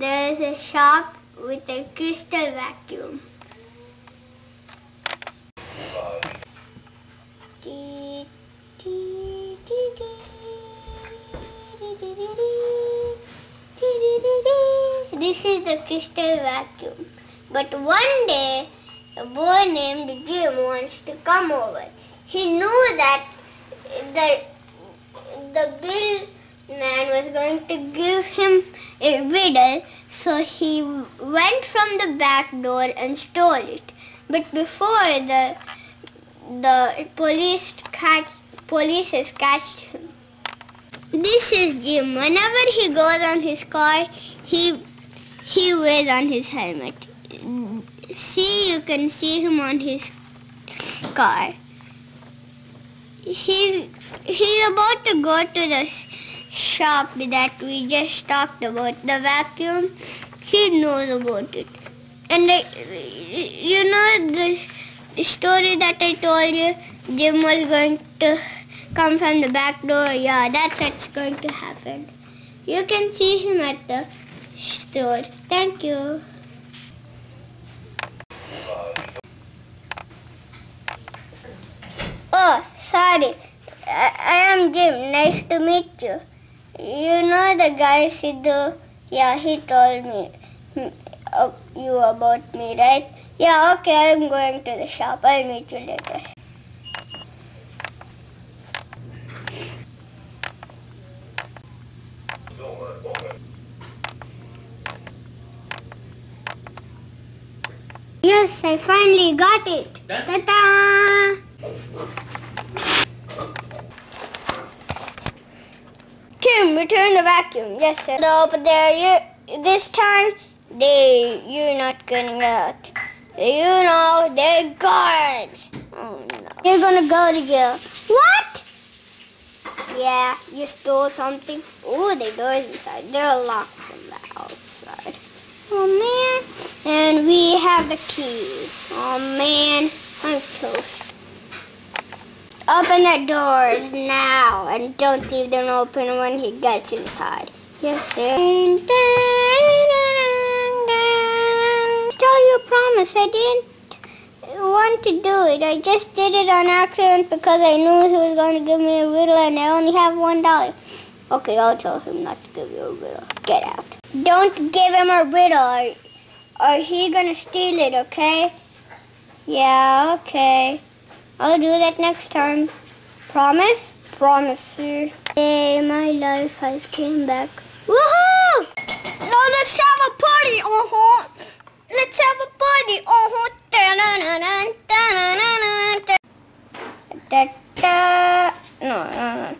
There is a shop with a crystal vacuum. This is the crystal vacuum. But one day, a boy named Jim wants to come over. He knew that the, the bill man was going to give him a riddle, so he went from the back door and stole it. But before the the police catch police has catched him. This is Jim. Whenever he goes on his car, he he wears on his helmet. See, you can see him on his car. He's he's about to go to the shop that we just talked about, the vacuum. He knows about it. And I, you know the story that I told you, Jim was going to come from the back door. Yeah, that's what's going to happen. You can see him at the store. Thank you. Oh, sorry. I, I am Jim. Nice to meet you. You know the guy Siddu? Yeah, he told me uh, you about me, right? Yeah, okay, I'm going to the shop. I'll meet you later. Yes, I finally got it. Ta-da! Return the vacuum. Yes, sir. Over there, you, this time, they, you're not getting out. You know, they're guards. Oh, no. You're gonna go to jail. What? Yeah, you stole something. Oh, the doors inside. They're locked from the outside. Oh, man. And we have the keys. Oh, man. I'm toast. Open the doors now and don't leave them open when he gets inside. Yes, sir. You promise. I didn't want to do it. I just did it on accident because I knew he was going to give me a riddle and I only have one dollar. Okay, I'll tell him not to give you a riddle. Get out. Don't give him a riddle or, or he's going to steal it, okay? Yeah, okay. I'll do that next time. Promise? Promise, sir. Hey, my life has came back. Woohoo! Now let's have a party, uh-huh. Let's have a party, uh-huh. No, no, no.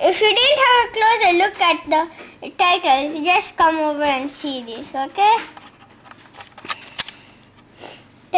If you didn't have a closer look at the titles, just come over and see this, okay?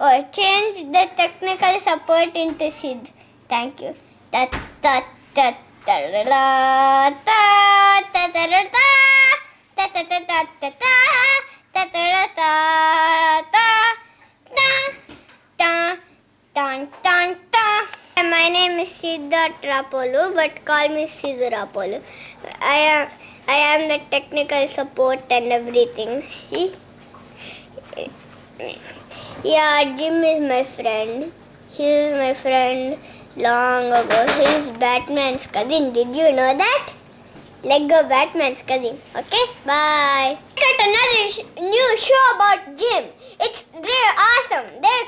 or change the technical support into Sid. Thank you. Da da da da da da da da da da da da da da da da da da da Name is but call me Siddu Rapolu. I am, I am the technical support and everything. See? Yeah, Jim is my friend. He is my friend long ago. He is Batman's cousin. Did you know that? Lego Batman's cousin. Okay, bye. Got another sh- new show about Jim. It's they're awesome. They're